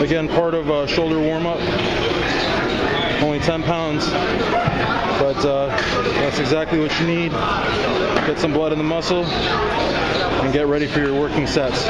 Again, part of a shoulder warm-up. Only 10 pounds, but uh, that's exactly what you need. Get some blood in the muscle and get ready for your working sets.